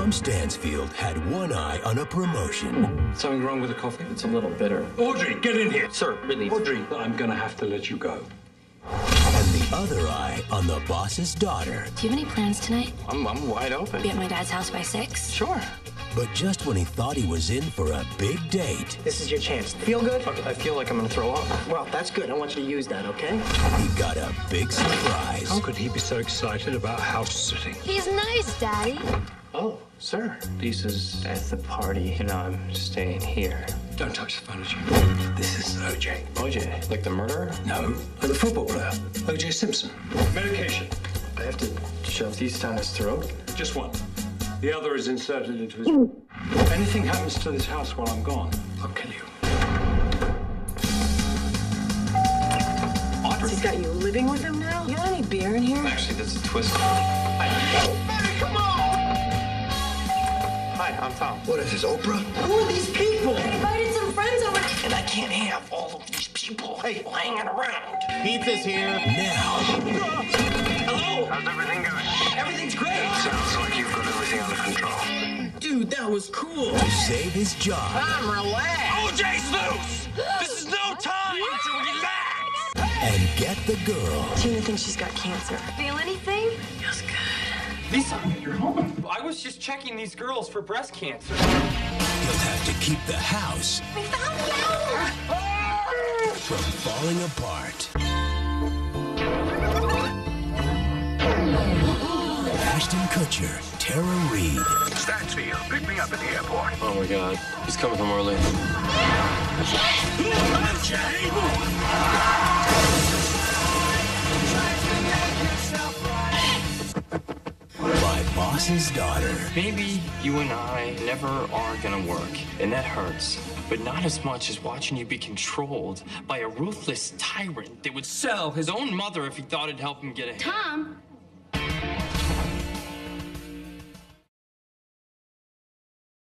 Tom Stansfield had one eye on a promotion. Something wrong with the coffee? It's a little bitter. Audrey, get in here. Sir, really. Audrey, I'm gonna have to let you go. And the other eye on the boss's daughter. Do you have any plans tonight? I'm, I'm wide open. Be at my dad's house by six? Sure. But just when he thought he was in for a big date, This is your chance. Feel good? Fuck, I feel like I'm gonna throw up. Well, that's good. I want you to use that, okay? he got a big surprise. How could he be so excited about house sitting? He's nice, Daddy. Oh, sir. Lisa's at the party, and I'm staying here. Don't touch the furniture. This is OJ. OJ, like the murderer? No, Like the football player, OJ Simpson. Medication, I have to shove these down his throat. just one. The other is inserted into his. If anything happens to this house while I'm gone, I'll kill you. Audrey. He's got you living with him now? You got any beer in here? Actually, that's a twist. Hey, come on! Hi, I'm Tom. What is this, Oprah? Who are these people? I Invited some friends over. And I can't have all of these people hanging around. Pizza's here. Now, Hello? Was cool. to save his job I'm relaxed. OJ's loose! This is no time to relax! and get the girl Tina thinks she's got cancer. Feel anything? Feels good. Lisa, you're home. I was just checking these girls for breast cancer. he'll have to keep the house We found you! from falling apart. Ashton Kutcher, Tara Reid, Stansfield, pick me up at the airport. Oh my god, he's coming home early. my boss's daughter. Maybe you and I never are gonna work, and that hurts. But not as much as watching you be controlled by a ruthless tyrant that would sell his own mother if he thought it'd help him get ahead. Tom,